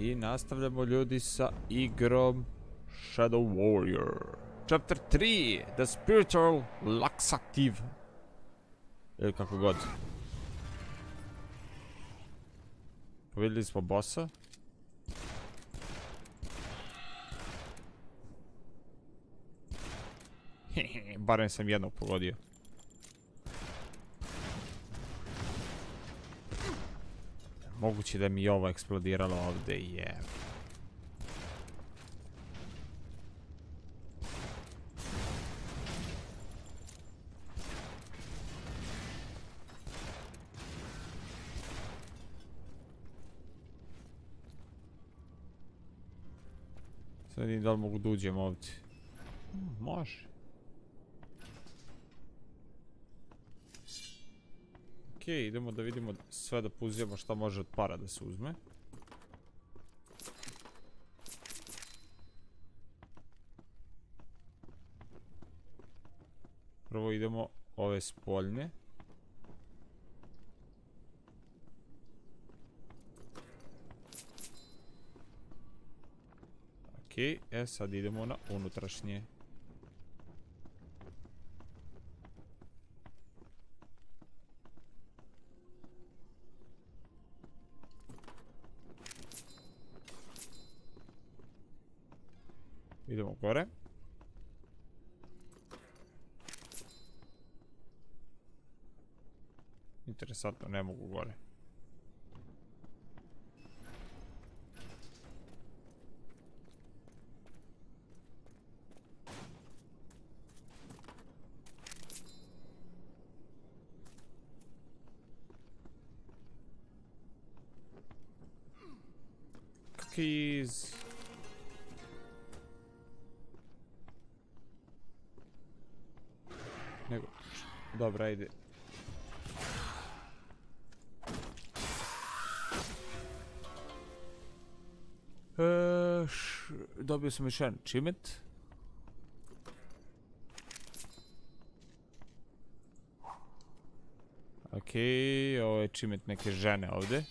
I nastavljamo ljudi sa igrom Shadow Warrior. Chapter 3, The Spiritual Laxative. Ili kako god. Povidjeli smo bossa. Barem sam jednog pogodio. Moguće da mi ovo eksplodiralo ovdje, je. Sad vidim da li mogu da uđem ovdje. Može. Idemo da vidimo sve da puzijemo šta može od para da se uzme. Prvo idemo ove spoljne. Okej, e sad idemo na unutrašnje. Gore. Interesantno, ne. Cookies. Dobra, ajde. E, dobio sam još jedan achievement. Okej, ovo je achievement neke žene ovdje.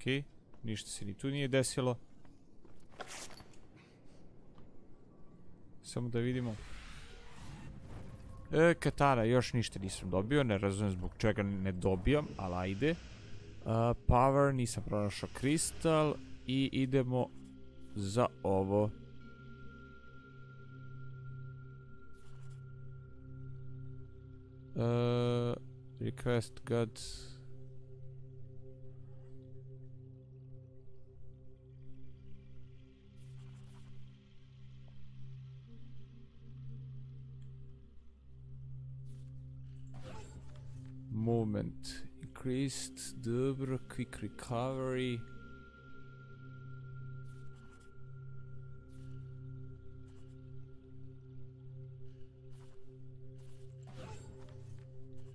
Okej, ništa se ni tu nije desilo. Samo da vidimo. E, katana, još ništa nisam dobio, ne razumijem zbog čega ne dobijam, ali ajde. power, nisam pronašao kristal i idemo za ovo. E, request gods. Increased, dobro, quick recovery.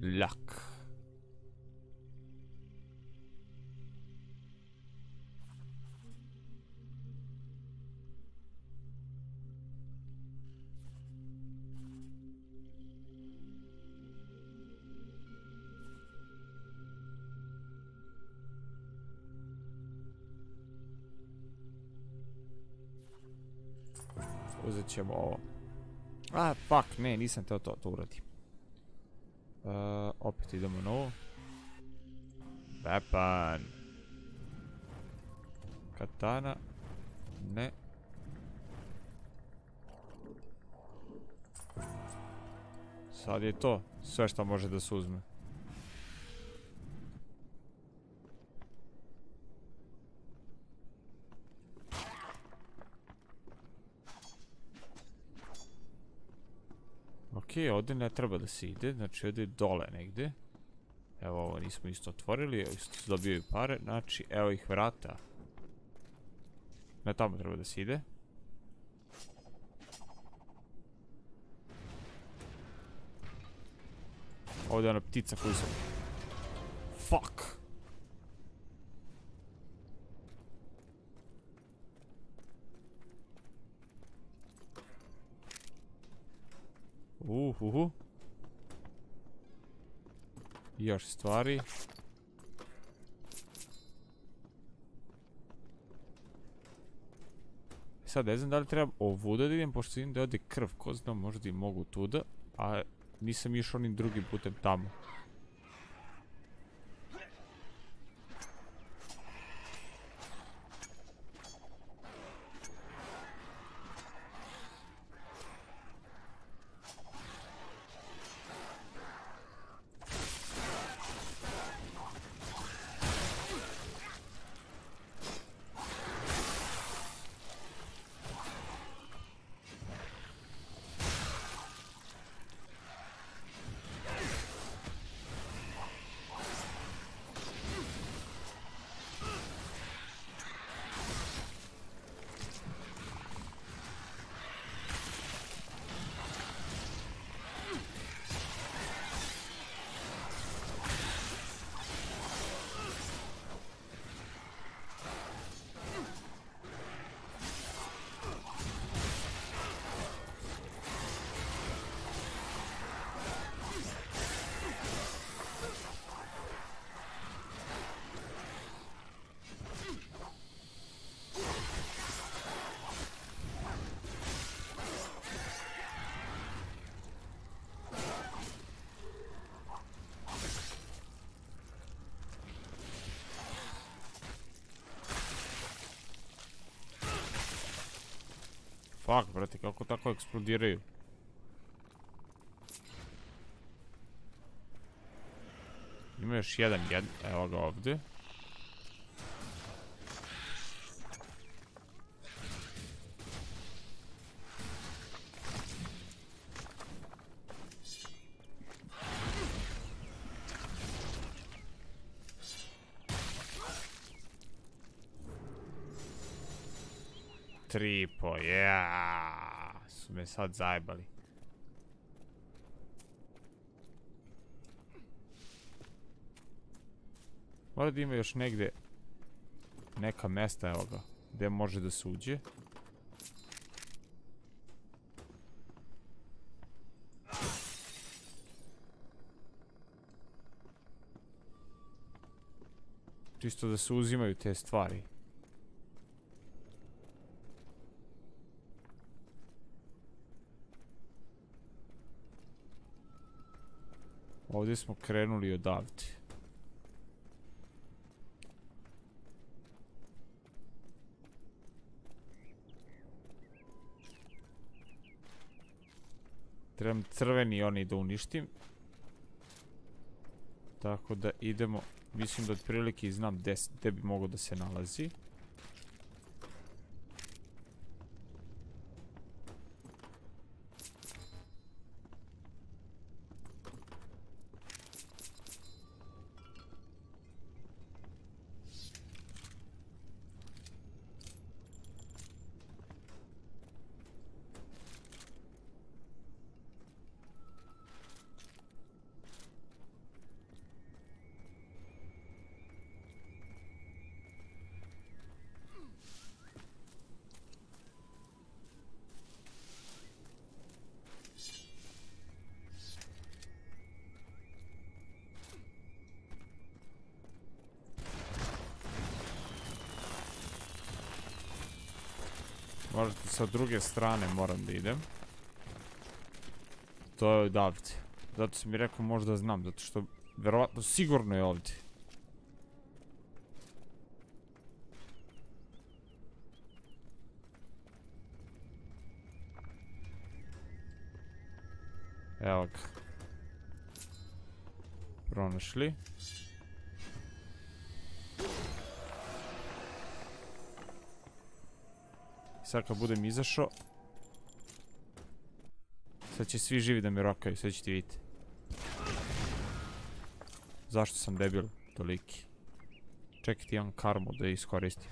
Luck. Ćemo ovo. A, fuck, ne, nisam teo to, to. Uh, opet idemo na ovo. Weapon. Katana. Ne. Sad je to sve što može da se uzme. Ok, ovdje ne treba da se ide, znači ovdje je dole negdje. Evo ovo nismo isto otvorili, isto se dobijaju pare, znači evo ih vrata. Ne tamo treba da se ide. Ovdje je ona ptica koju sam... Fuck! Uh, uhu. Još stvari. Sad ne znam da li treba ovuda da idem, pošto vidim da je ovdje krv, ko zna, možda i mogu tuda, a nisam išao onim drugim putem tamo. Fuck, brate, kako tako eksplodiraju? Ima još jedan, jedan, evo ga ovdje. Tripo, ja, Su sad zajebali. Mora da ima još negdje neka mesta, evo ga, gdje može da se uđe. Čisto da se uzimaju te stvari. Ovdje smo krenuli odavde. Trebam crveni oni da uništim. Tako da idemo, mislim da otprilike znam gdje bi mogo da se nalazi. Možda sa druge strane moram da idem. To je odavde. Zato sam mi rekao možda znam, zato što verovatno sigurno je ovdje. Evo ga. Pronašli. Sad kad budem izašao... Sad će svi živi da me rokaju, sad ćete vidjeti. Zašto sam debil toliki? Čekaj ti imam karmu da iskoristim.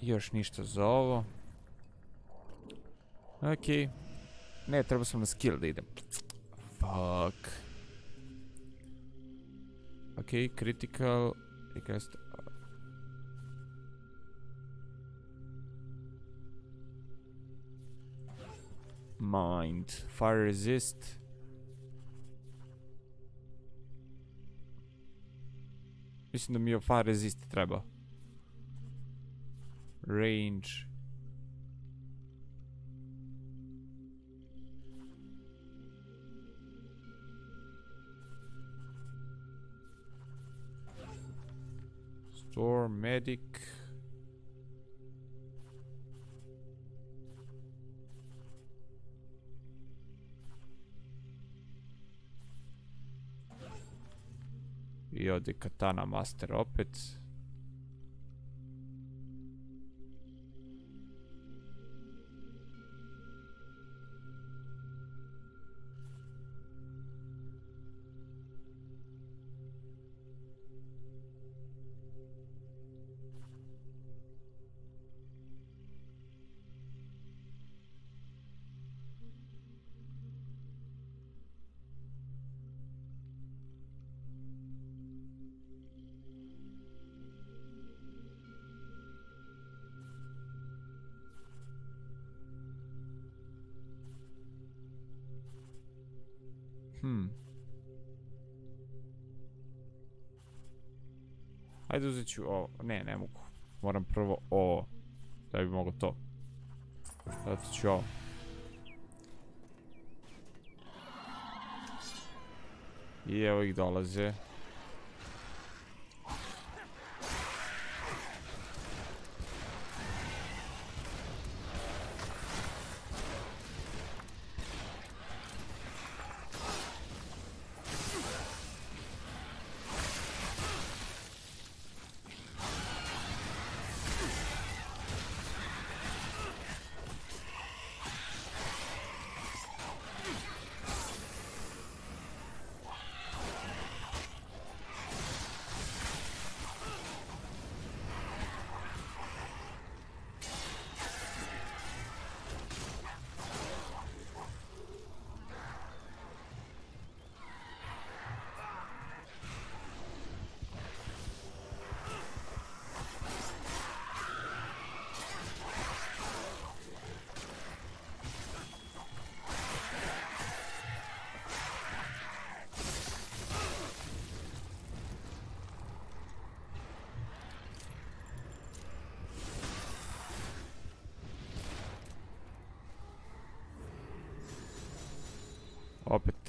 Još ništa za ovo. Okej. Ne, treba sam na skill da idem. Fuck. Okej, critical. Recast. Mind. Fire resist. Mislim da mi je fire resist treba. Range. Store medic. I ovdje katana master opet. Ajde uzet ću ovo. Ne, ne mogu. Moram prvo ovo. Da bi mogo to. Zato ću ovo. I evo ih dolaze.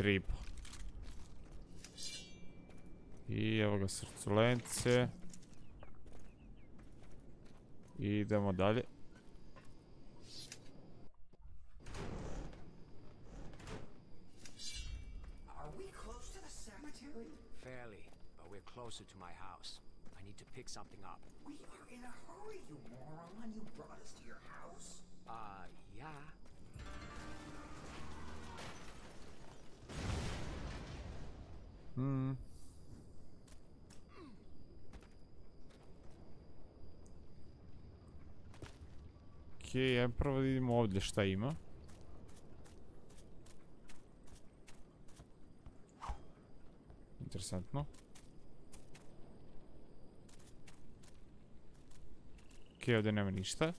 Opet trip. I evo ga srculence. Idemo dalje. Hmm. Okej, ja prvo da vidimo ovdje šta ima. Interesantno. Okej, ovdje nema ništa.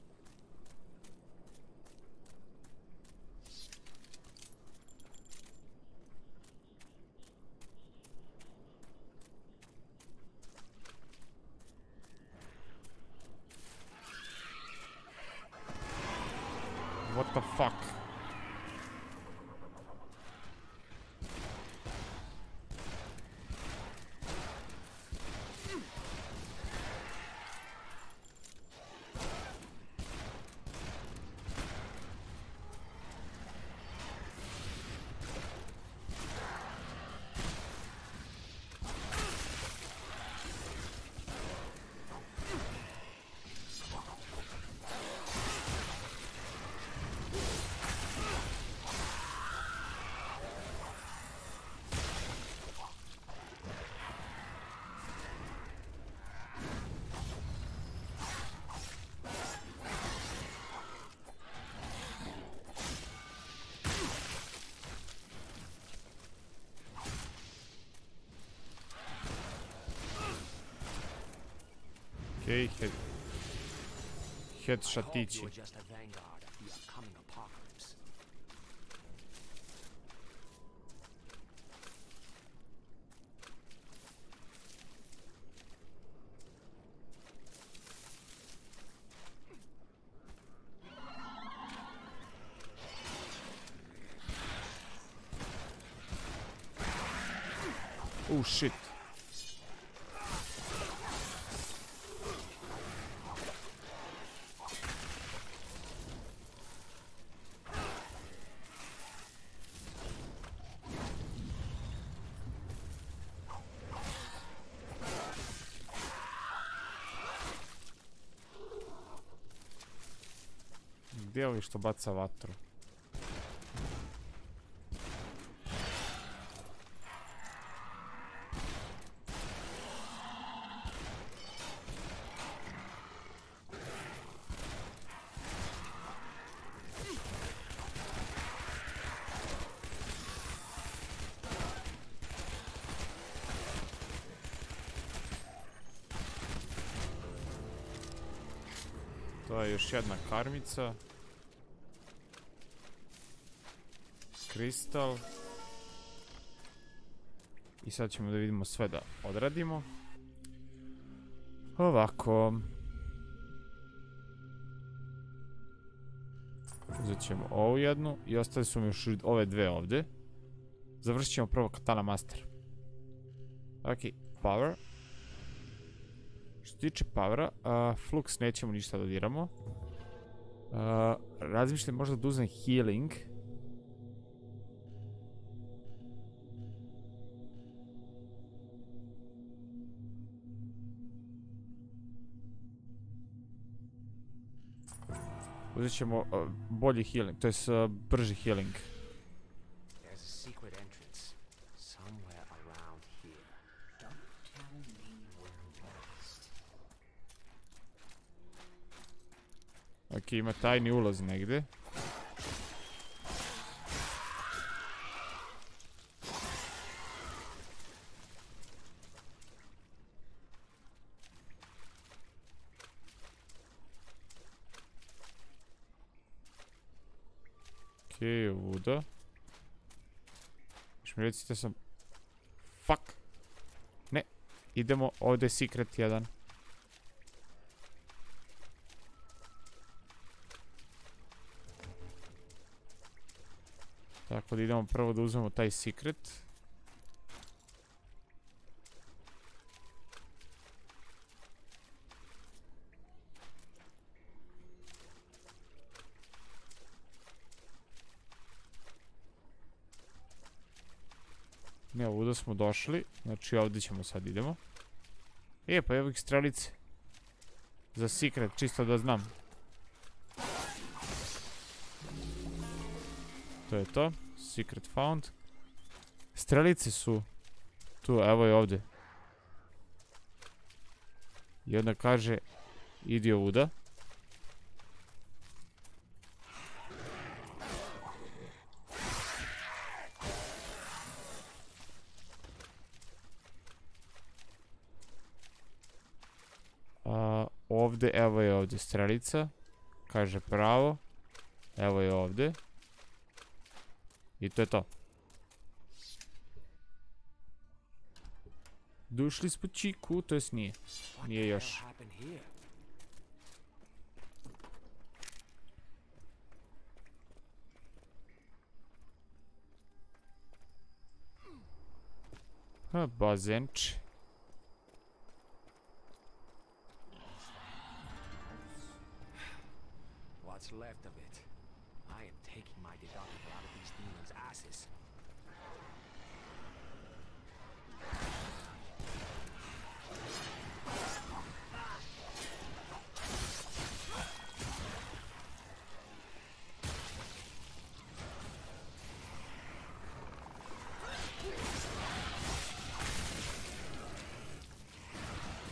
Of the upcoming apocalypse. Oh shit. Gdje je ovi što baca vatru? To je još jedna karmica. Kristal. I sad ćemo da vidimo sve da odradimo. Ovako. Uzet ćemo ovu jednu i ostali su mi još ove dve ovdje. Završit ćemo prvo Katana Master. Ok, Power. Što tiče powera, Flux nećemo ništa da diramo. Razmišljam možda da uzmem healing. Uzet ćemo a, bolji healing, to je brži healing. There's a secret entrance somewhere around here. Don't tell me we're lost. Ok, ima tajni ulaz negdje. Ok, ovuda. Još mi recite sam... Fuck! Ne, idemo, ovdje je secret jedan. Tako da idemo prvo da uzmemo taj secret. Ne, ovdje smo došli. Znači ovdje ćemo sad idemo. E, pa evo ih strelice. Za secret, čisto da znam. To je to. Secret found. Strelice su tu, evo je ovdje. I onda kaže, idi ovuda. Ovdje, evo je ovdje strelica. Kaže pravo. Evo je ovdje. I to je to. Došli smo čiku, to jest nije. Nije još. Ha, bazenč. What's left of it? I am taking my deductible out of these demons' asses.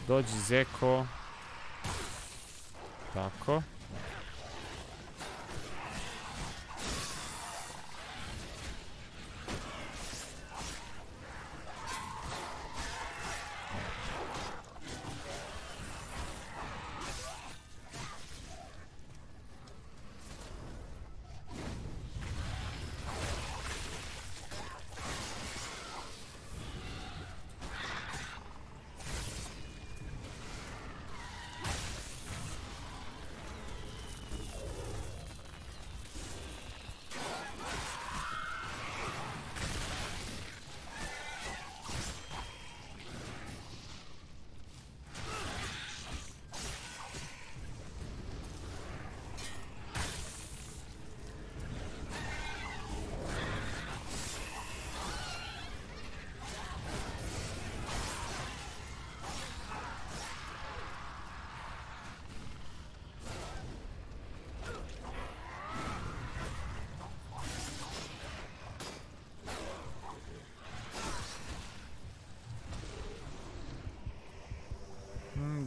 Dođi Zeko. Tako.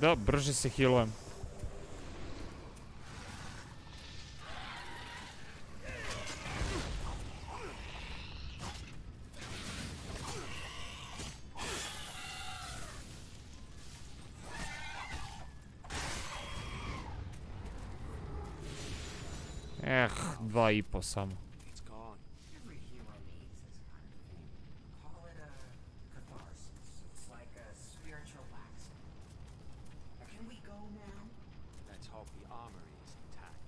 Da, brže se healujem. Eh, dva i po samo. It's gone. Every hero needs this kind of thing. Call it a catharsis. It's like a spiritual laxing. Now, can we go now? Let's hope the armory is intact.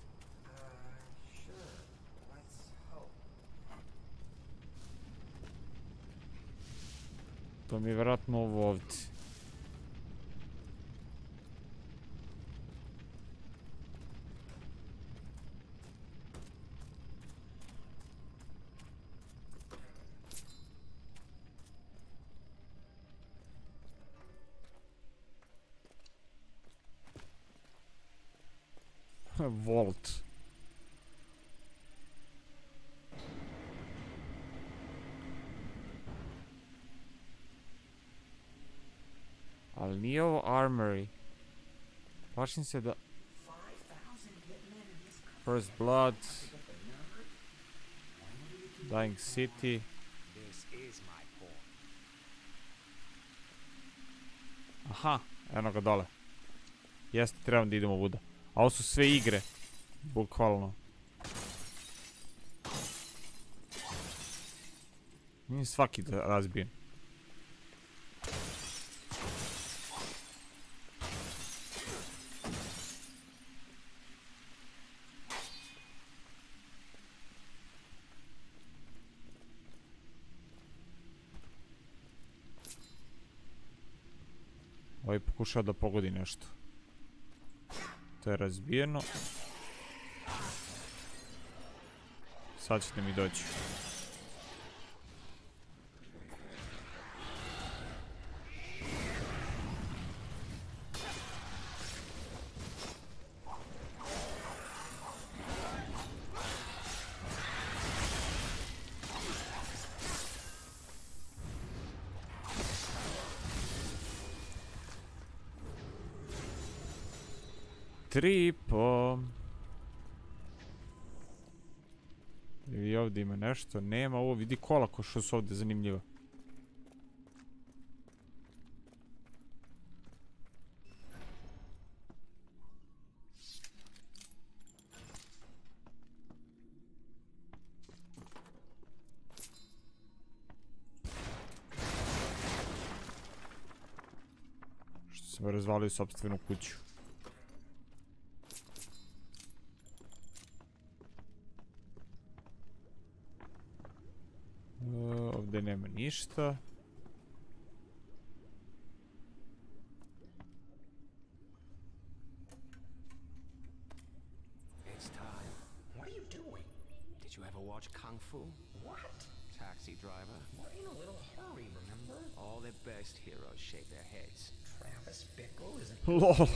Uh, sure. Let's hope. To mi ovo armory. Plašim se da 5,000 hitmen in this country. First Blood? Dying City, aha, eno ga dole. Jeste, trebam da idemo ovuda. A ovo su sve igre. Bukvalno. Nije svaki da razbijem. Pokušao da pogodi nešto. To je razbijeno. Sad ćete mi doći. Tri i po. I ovdje ima nešto, nema ovo, vidi kola ko što su ovdje zanimljiva. Što sam razvalio sobstvenu kuću. Ovdje ništa. It's time. What are you doing? Did you ever watch Kung Fu? What? Taxi driver. We're in a little hurry, remember? All the best heroes shave their heads. Travis Bickle isn't LOL.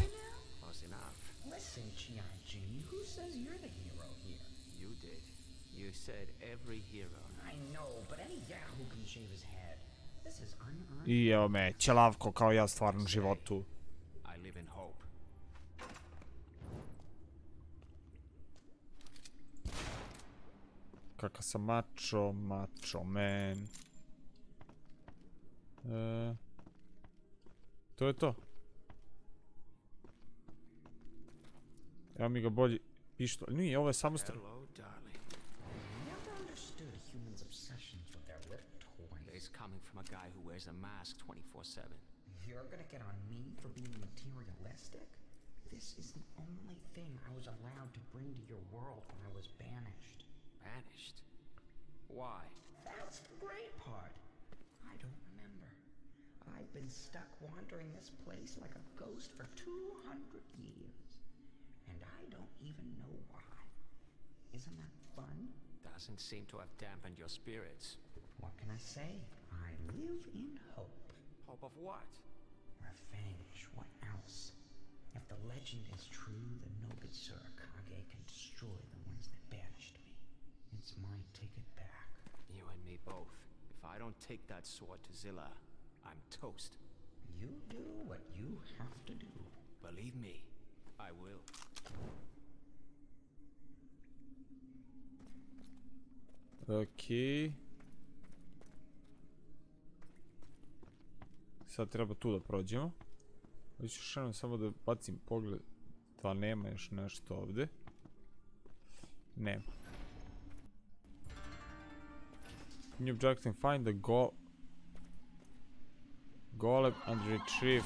Close enough. Listen, Chi-Ji, who says you're the hero here? You did. You said every hero. I know, but any yahoo can shave his head. This is unearned. I evo me, ćelavko kao ja stvarno u životu. I live in hope. Kakav sam mačo, mačo man. E, to je to. Evo mi ga bolji pištolj. Nije, ovo je samo. Guy who wears a mask 24 7. You're gonna get on me for being materialistic? This is the only thing I was allowed to bring to your world when I was banished. Banished? Why? That's the great part. I don't remember. I've been stuck wandering this place like a ghost for 200 years. And I don't even know why. Isn't that fun? Doesn't seem to have dampened your spirits. What can I say? I live in hope. Hope of what? Revenge. What else? If the legend is true, then Nobitsur Kage can destroy the ones that banished me. It's my ticket back. You and me both. If I don't take that sword to Zilla, I'm toast. You do what you have to do. Believe me, I will. Okej. Sad treba tu da prođemo. Hoću još jednom samo da bacim pogled da nema još nešto ovdje. Nema. New objective find the go golem and retrieve.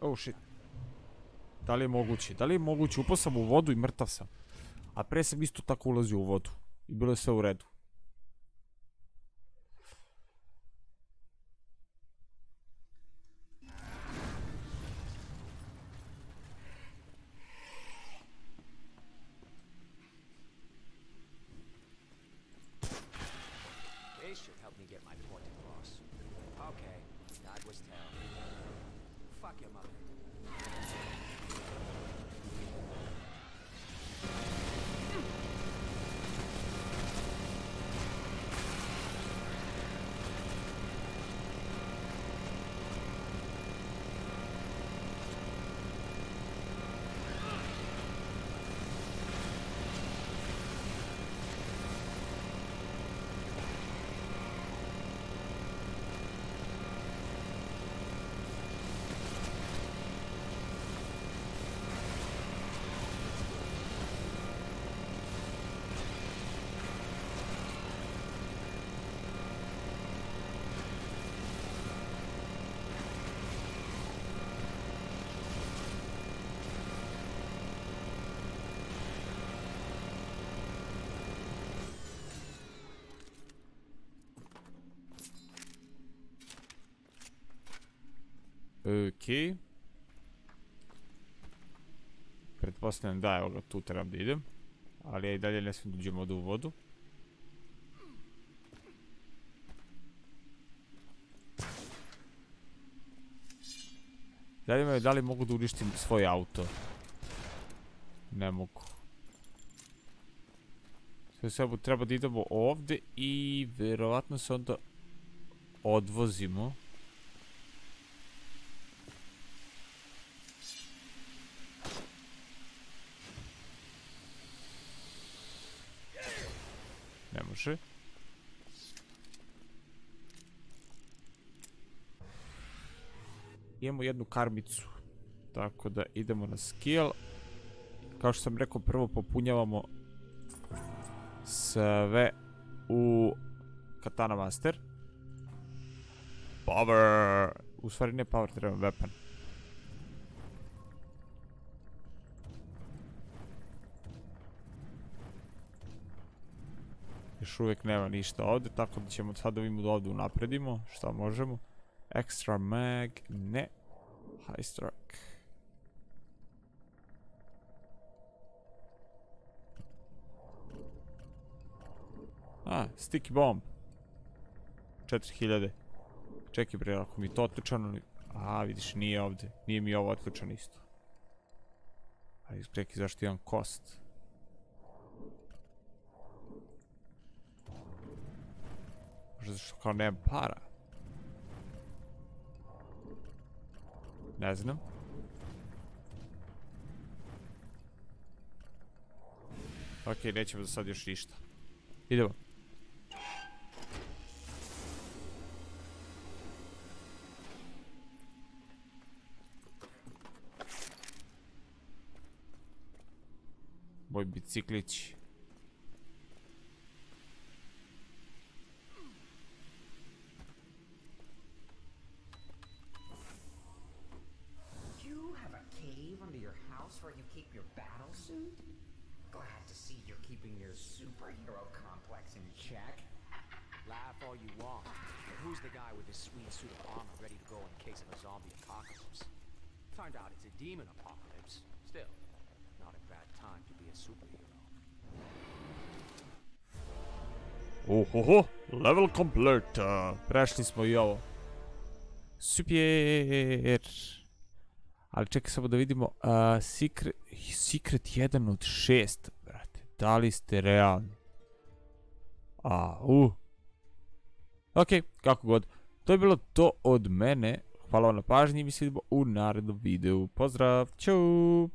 Oh shit. Da li je moguće? Da li je moguće? Upao sam u vodu i mrtav sam. A pre sam isto tako ulazio u vodu. I bilo je Okej. Pretpostavljam da, evo ga, tu trebam da idem. Ali ja i dalje ne smijem da uđem ovdje u vodu. Zanima da li mogu da uništim svoj auto. Ne mogu. Sve sve treba da idemo ovdje i verovatno se onda odvozimo. Imamo jednu karmicu. Tako da idemo na skill. Kao što sam rekao, prvo popunjavamo sve u Katana Master. Power! U stvari ne power, treba weapon. Još uvijek nema ništa ovdje, tako da ćemo sad da ovdje unapredimo šta možemo. Extra mag, ne. High struck. A, sticky bomb. 4000. Čekaj bre, ako mi to otključano... A, vidiš, nije ovdje. Nije mi ovo otključano isto. Ali čekaj, zašto imam kost? Nemam para? Ne znam. Ok, nećemo za sad još ništa. Idemo. Moj biciklić. Complex check. Laugh all you want, but who's the guy with his sweet suit of armor ready to go in case of a zombie apocalypse? Turned out it's a demon apocalypse. Still, not a bad time to be a superhero. Ohoho, level complete. uh, Prešli smo i ovo. Super. Ali čekaj samo da vidimo. uh, secret, secret 1 od 6, brate. Da li ste realni? A, u. Ok, kako god. To je bilo to od mene. Hvala vam na pažnji i mi se vidimo u narednom videu. Pozdrav, čau!